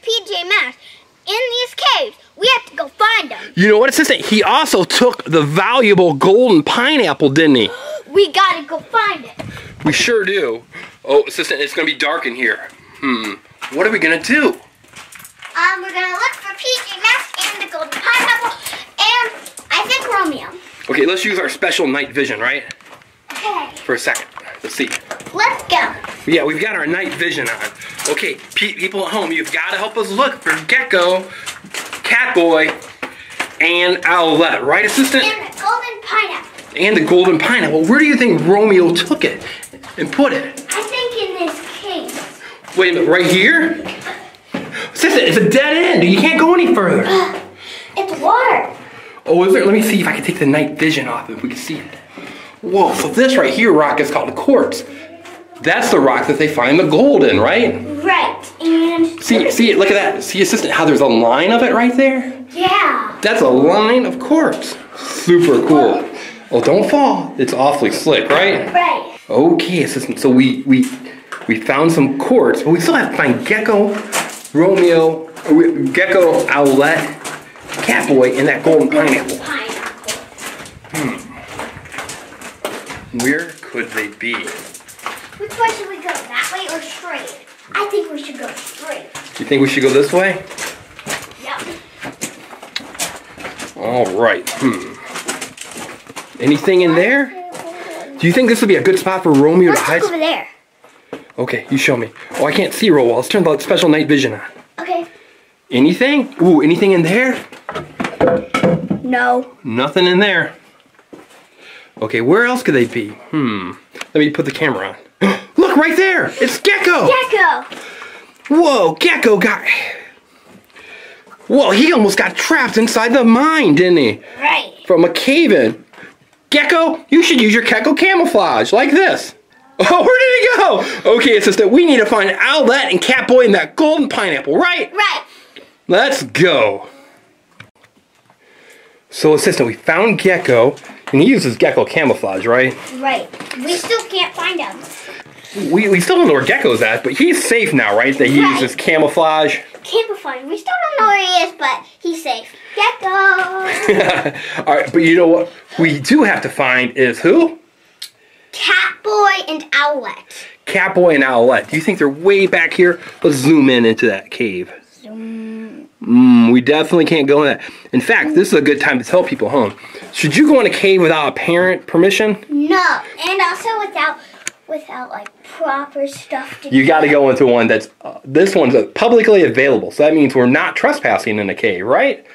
PJ Masks in these caves. We have to go find them. You know what, assistant? He also took the valuable golden pineapple, didn't he? We gotta go find it. We sure do. Oh, assistant, it's gonna be dark in here. Hmm. What are we gonna do? Um, we're gonna look for PJ Masks and the golden pineapple and I think Romeo. Okay, let's use our special night vision, right? Okay, For a second. Let's see. let's go. Yeah, we've got our night vision on. Okay, pe- people at home, you've got to help us look for Gecko, Catboy, and Owlette, right, assistant? And the golden pineapple. And the golden pineapple. Well, where do you think Romeo took it and put it? I think in this case. Wait a minute, right here? Assistant, it's a dead end. You can't go any further. It's water. Oh, is there? Let me see if I can take the night vision off if we can see it. Whoa, so this right here rock is called a quartz. That's the rock that they find the gold in, right? Right, and See, see, look at that. See, assistant, how there's a line of it right there? yeah. That's a line of quartz. Super cool. Oh, don't fall. It's awfully slick, right? Right. Okay, assistant. So we we we found some quartz, but we still have to find Gecko, Romeo, Gecko, Owlette, Catboy, and that golden. Pineapple. Where could they be? Which way should we go? That way or straight? I think we should go straight. Do you think we should go this way? Yep. All right. Hmm. Anything in there? Do you think this would be a good spot for Romeo to Let's hide? look over there. Okay, you show me. Oh, I can't see real well. Let's turn the special night vision on. Okay. Anything? Ooh, anything in there? No. Nothing in there. Okay, where else could they be? Hmm. Let me put the camera on. Look right there! It's Gecko! Gecko. Whoa, Gecko got. Whoa, he almost got trapped inside the mine, didn't he? Right. From a cave in. Gecko, you should use your Gecko camouflage, like this. Oh, where did he go? Okay, assistant, we need to find Owlette and Catboy and that golden pineapple, right? Right. Let's go. So, assistant, we found Gecko, and he uses Gecko camouflage, right? Right. We still can't find him. We, we still don't know where Gecko's at, but he's safe now, right? That he Right. uses camouflage. Him. We still don't know where he is, but he's safe. Gecko. All right, but you know what? We do have to find is who? Catboy and Owlette. Catboy and Owlette. Do you think they're way back here? Let's zoom in into that cave. Mm, we definitely can't go in that. In fact, this is a good time to tell people home. Should you go in a cave without a parent permission? No. And also without without like proper stuff to You got to go into one that's uh, this one's uh, publicly available. So that means we're not trespassing in a cave, right?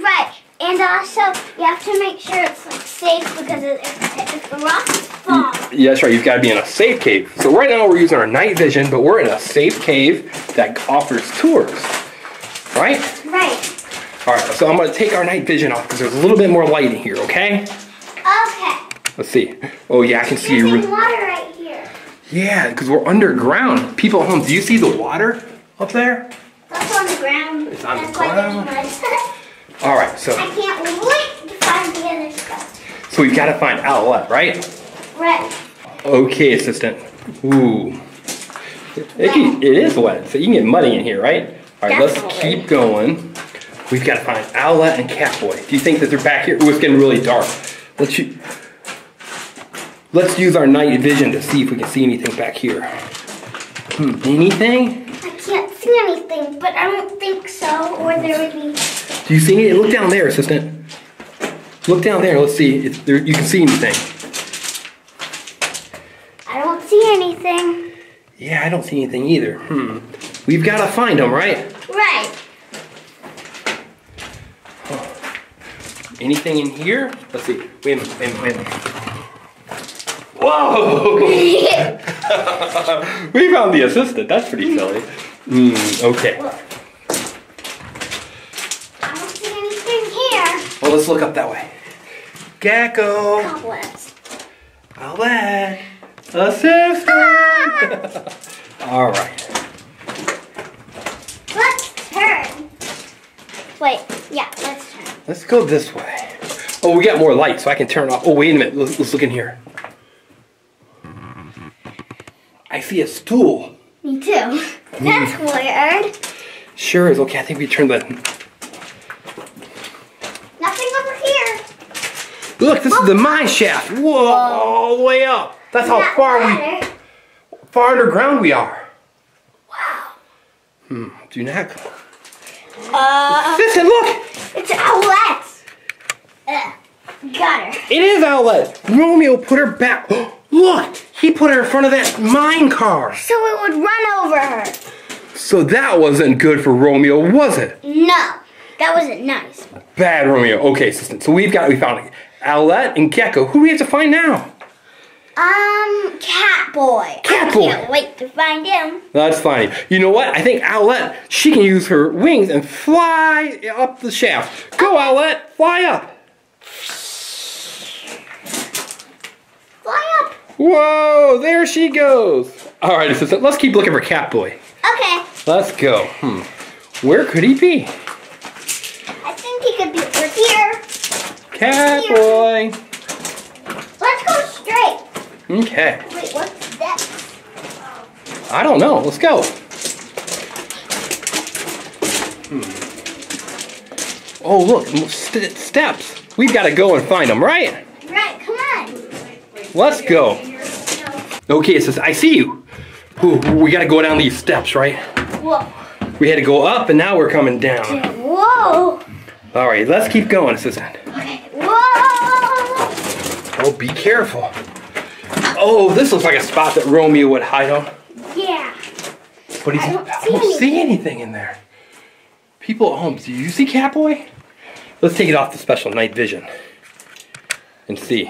Right. And also, you have to make sure it's like safe because if, if the rocks fall. Yeah, that's right. You've got to be in a safe cave. So right now we're using our night vision, but we're in a safe cave that offers tours, right? Right. All right. So I'm going to take our night vision off because there's a little bit more light in here. Okay? Okay. Let's see. Oh yeah, I can see There's water right here. Yeah, because we're underground. People at home, do you see the water up there? That's on the ground. It's on the That's ground. All right. So I can't wait to find the other stuff. so we've got to find Owlette, right? Right. Okay, assistant. Ooh. It, can, it is wet, so you can get muddy in here, right? All right, let's keep going. We've got to find Owlette and Catboy. Do you think that they're back here? Ooh, it's getting really dark. Let's let's use our night vision to see if we can see anything back here. Hmm, anything? I can't see anything, but I don't think so. Or there would be. Do you see anything? Look down there, assistant. Look down there. Let's see if there, you can see anything. I don't see anything. Yeah, I don't see anything either. Hmm. We've got to find them, right? Right. Anything in here? Let's see. Wait a minute, wait a minute, wait a minute. Whoa! we found the assistant. That's pretty silly. Mm, okay. I don't see anything here. Well, let's look up that way. Gecko! Owlette! Assistant! Alright. Let's turn. Wait, yeah, let's go this way. Oh, we got more light, so I can turn off. Oh, wait a minute. Let's, let's look in here. I see a stool. Me too. That's weird. Sure is. Okay, I think we turned the. Nothing over here. Look, this is the mine shaft. Whoa, all the way up. That's how Not far we, far underground we are. Wow. Hmm. Do not. Uh, Listen, look. it's Owlette's. Uh, got her. It is Owlette. Romeo put her back. Look, he put her in front of that mine car. So it would run over her. So that wasn't good for Romeo, was it? No, that wasn't nice. Bad Romeo. Okay, assistant. So we've got we found Owlette and Gecko. Who do we have to find now? Um, Catboy. Catboy. I can't wait to find him. That's fine. You know what? I think Owlette, she can use her wings and fly up the shaft. Go, Owlette, fly up. Fly up. Whoa, there she goes. All right, assistant, let's keep looking for Catboy. Okay, Let's go. Hmm. Where could he be? I think he could be over here. Catboy. Let's go straight. Okay. Wait, what's that? I don't know. Let's go. Hmm. Oh, look, st- steps. We've got to go and find them, right? Right, come on. Let's go. Okay, it says, I see you. Ooh, we got to go down these steps, right? Whoa. We had to go up, and now we're coming down. Whoa. All right, let's keep going, assistant. Okay. Whoa. Oh, be careful. Oh, this looks like a spot that Romeo would hide on. Yeah. But he's, I don't I see don't see anything in there. People at home, do you see Catboy? Let's take it off the special night vision and see.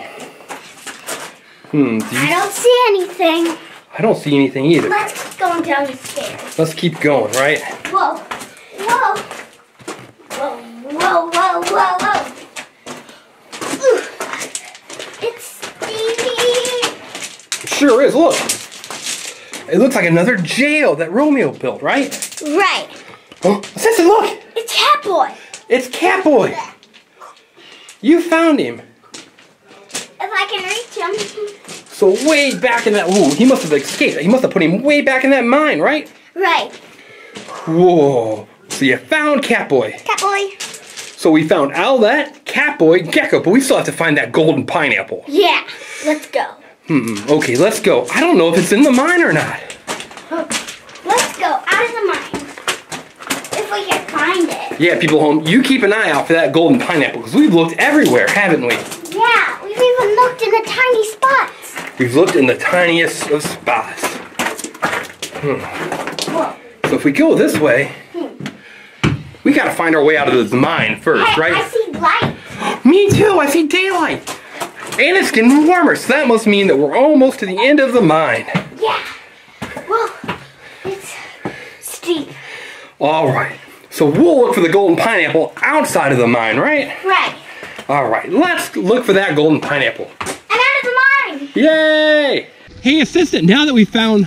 Hmm, do I don't see anything. I don't see anything either. Let's keep going down the stairs. Let's keep going, right? Whoa. Whoa, whoa, whoa, whoa, whoa. Ooh. It's steamy. It sure is, look. It looks like another jail that Romeo built, right? Right. Oh, Assistant, look! It's Catboy. It's Catboy! You found him. If I can reach him. So way back in that, ooh, he must have escaped. He must have put him way back in that mine, right? Right. Whoa. So you found Catboy. Catboy. So we found Owlette, Catboy, Gecko, but we still have to find that golden pineapple. Yeah. Let's go. Hmm, okay, let's go. I don't know if it's in the mine or not. Let's go out of the mine. If we can find it. Yeah, people home, you keep an eye out for that golden pineapple, because we've looked everywhere, haven't we? Yeah, we've even looked in the tiny spots. We've looked in the tiniest of spots. Whoa. So if we go this way, we gotta find our way out of this mine first, Hey, I see light. Me too, I see daylight. And it's getting warmer, so that must mean that we're almost to the end of the mine. Yeah. Well, It's steep. All right, so we'll look for the golden pineapple outside of the mine, right? Right. All right, let's look for that golden pineapple. And out of the mine. Yay! Hey, assistant, now that we found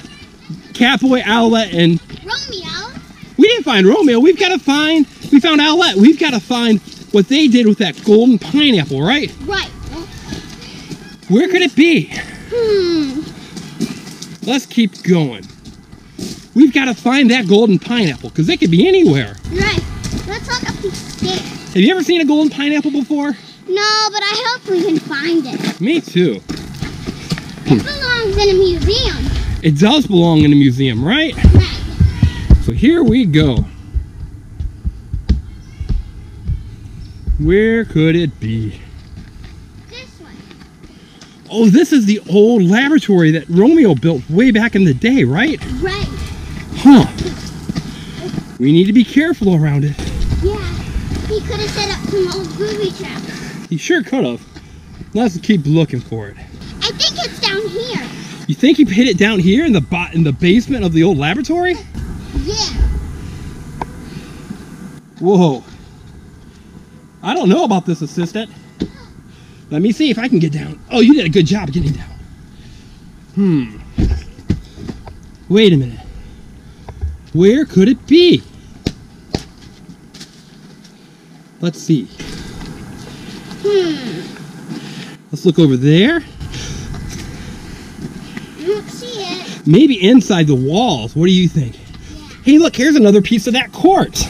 Catboy, Owlette, and Romeo. we didn't find Romeo, we've got to find, we found Owlette, we've got to find what they did with that golden pineapple, right? Right. Where could it be? Hmm. Let's keep going. We've got to find that golden pineapple because it could be anywhere. Right. Let's look up the stairs. Have you ever seen a golden pineapple before? No, but I hope we can find it. Me too. It belongs in a museum. It does belong in a museum, right? Right. So here we go. Where could it be? Oh, this is the old laboratory that Romeo built way back in the day, right? Right. Huh. We need to be careful around it. Yeah. He could have set up some old booby traps. He sure could have. Let's keep looking for it. I think it's down here. You think he hid it down here in the bo- in the basement of the old laboratory? Yeah. Whoa. I don't know about this assistant. Let me see if I can get down. Oh, you did a good job getting down. Hmm. Wait a minute. Where could it be? Let's see. Hmm. Let's look over there. I don't see it. Maybe inside the walls. What do you think? Yeah. Hey, look, here's another piece of that quartz.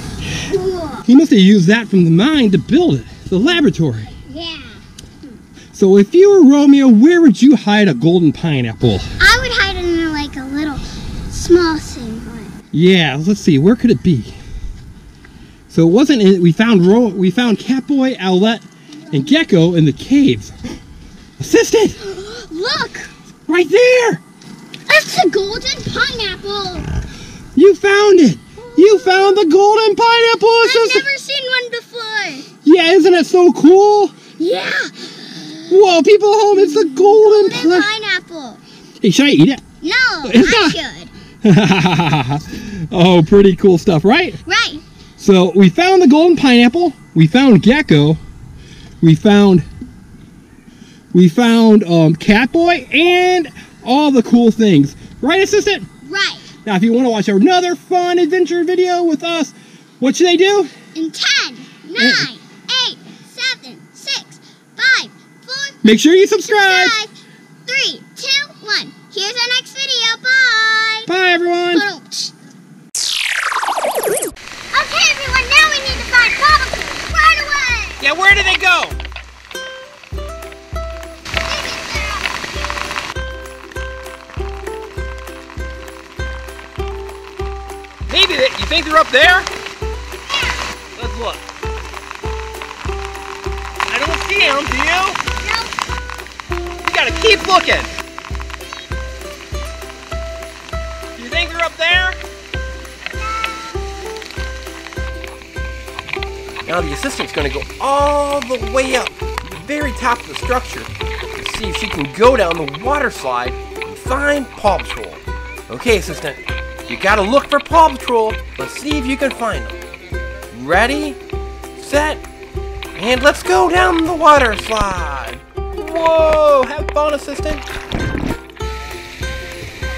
Cool. He must have used that from the mine to build it, the laboratory. So if you were Romeo, where would you hide a golden pineapple? I would hide it in like a little small thing. Yeah, let's see, where could it be? So it wasn't in, we found Ro, we found Catboy, Owlette, and Gecko in the caves. Assistant! Look! Right there! It's a golden pineapple! You found it! You found the golden pineapple I've never seen one before! Yeah, isn't it so cool? Yeah! Whoa, people at home, it's the golden Golden pineapple. Hey, should I eat it? No, I should. oh, pretty cool stuff, right? Right. So we found the golden pineapple. We found gecko. We found we found um, Catboy and all the cool things. Right, assistant? Right. Now, if you want to watch another fun adventure video with us, what should they do? In 10, 9, 8, Make sure you subscribe. 5, 3, 2, 1. Here's our next video. Bye. Bye, everyone. Okay, everyone, now we need to find Bobble right away. Yeah, where did they go? Maybe they, you think they're up there? Let's look. I don't see them. Do you? Nope. You gotta keep looking. You think they're up there? Now the assistant's gonna go all the way up to the very top of the structure to see if she can go down the water slide and find Paw Patrol. Okay, assistant, you gotta look for Paw Patrol. Let's see if you can find them. Ready, set, and let's go down the water slide. Whoa, have fun, assistant.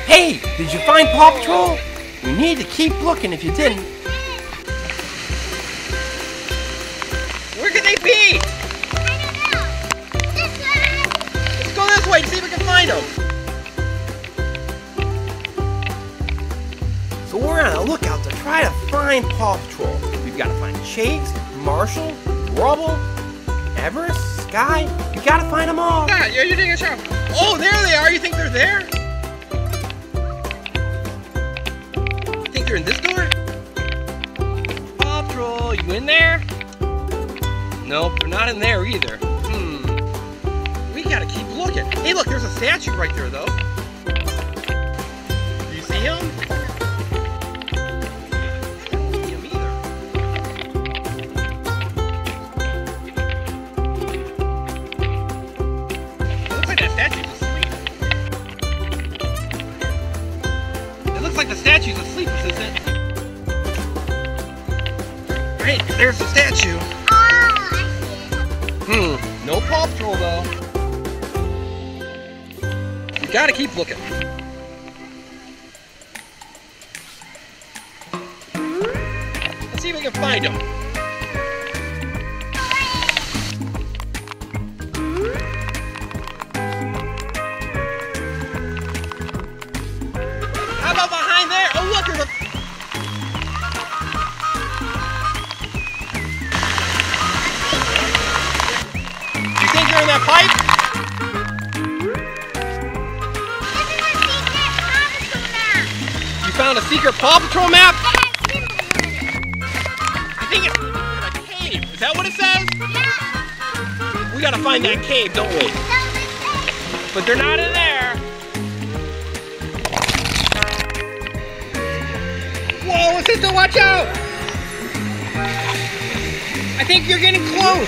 Hey, did you find Paw Patrol? We need to keep looking if you didn't. Where could they be? I don't know. This way. Let's go this way and see if we can find them. So we're on a lookout to try to find Paw Patrol. We've got to find Chase, Marshall, Rubble, Everest, Sky. We gotta find them all. Yeah, you're, doing a show. Oh, there they are. You think they're there? You think they're in this door? Paw Patrol, you in there? Nope, they're not in there either. Hmm. We gotta keep looking. Hey, look, there's a statue right there, though. You see him? There's the statue. Oh, I see it. Hmm, no Paw Patrol though. We gotta keep looking. Let's see if we can find him. Found a secret Paw Patrol map? It has symbols. I think it's in a cave. Is that what it says? Yeah. We gotta find that cave, don't we? But they're not in there. Whoa, assistant, watch out! I think you're getting close.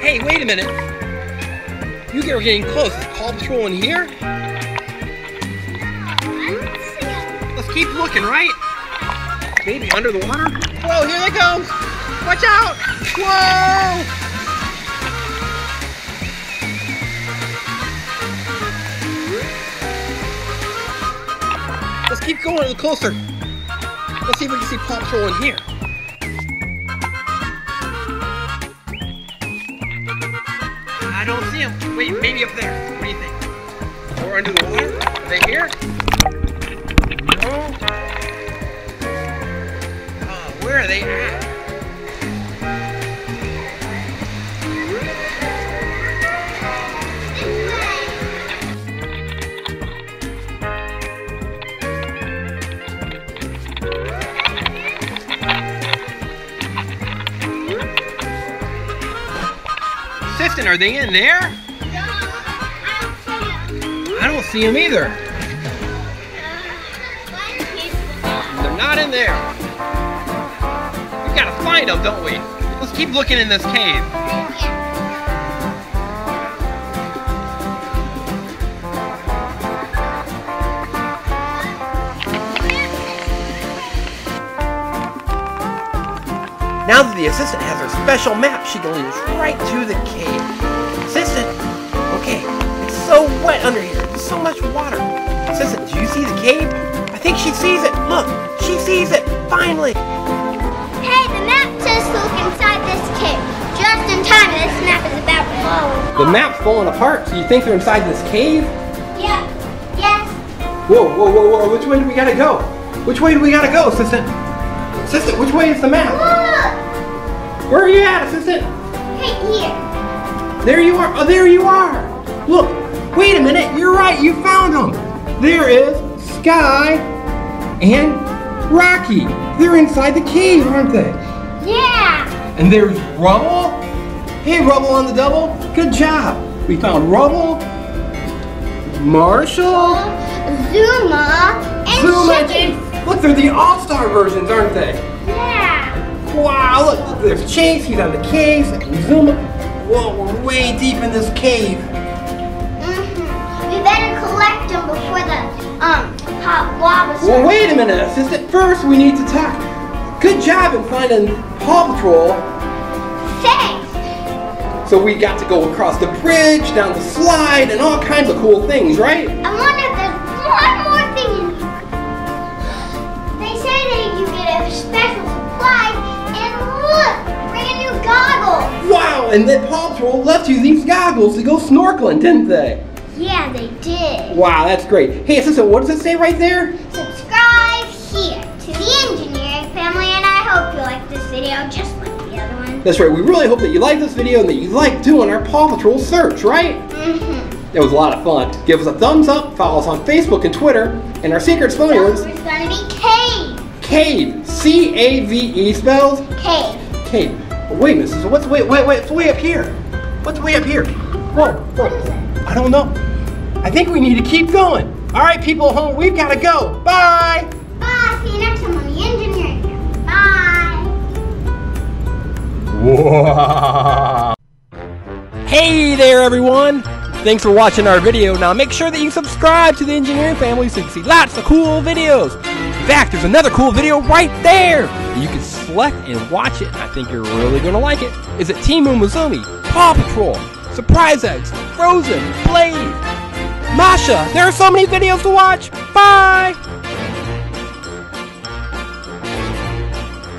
Hey, wait a minute. You guys are getting close. Is Paw Patrol in here? Let's keep looking, right? Maybe under the water? Whoa, here they come! Watch out! Whoa! Let's keep going a little closer. Let's see if we can see Paw Patrol in here. See. Wait, maybe up there. What do you think? Or under the water? Are they here? No. Oh, ah, where are they at? Are they in there? I don't see them either. Uh, they're not in there. We gotta find them, don't we? Let's keep looking in this cave. Now that the assistant has her special map, she can lead us right to the cave. Assistant, okay, it's so wet under here. There's so much water. Assistant, do you see the cave? I think she sees it. Look, she sees it. Finally. Hey, the map says look inside this cave. Just in time, this map is about to fall. The map's falling apart, so you think they're inside this cave? Yeah. Yes. Whoa, whoa, whoa, whoa, which way do we gotta go? Which way do we gotta go, assistant? Assistant, which way is the map? Look. Where are you at, assistant? Right here. There you are. Oh, there you are. Look, wait a minute. You're right. You found them. There is Sky and Rocky. They're inside the cave, aren't they? Yeah. And there's Rubble. Hey, Rubble on the double. Good job. We found Rubble, Marshall, Zuma and Zuma. Chicken. Look, they're the all-star versions, aren't they? Yeah. Wow, look, there's Chase, he's on the cave, and Zuma. Whoa, we're way deep in this cave. Mm hmm We better collect them before the um hot lava Well, wait a minute, assistant. First, we need to talk. Good job in finding Paw Patrol. Thanks. So we got to go across the bridge, down the slide, and all kinds of cool things, right? I wonder if there's one more And then Paw Patrol left you these goggles to go snorkeling, didn't they? Yeah, they did. Wow, that's great. Hey, assistant, what does it say right there? Subscribe here to the engineering family, and I hope you like this video just like the other one. That's right, we really hope that you like this video and that you like doing our Paw Patrol search, right? Mm-hmm. It was a lot of fun. Give us a thumbs up, follow us on Facebook and Twitter, and our secret spelling It's words, gonna be cave. CAVE, C-A-V-E spells Cave. Cave. Oh, wait, Mrs. What's wait, wait, wait? It's way up here. What's way up here? Whoa, What is whoa. it? I don't know. I think we need to keep going. All right, people at home, we've got to go. Bye. Bye. See you next time on the engineering family. Bye. Whoa. Hey there, everyone! Thanks for watching our video. Now make sure that you subscribe to the engineering family so you can see lots of cool videos. Fact, there's another cool video right there. You can select and watch it. I think you're really gonna like it. Is it Team Umizoomi, Paw Patrol, Surprise Eggs, Frozen, Blaze, Masha? There are so many videos to watch. Bye.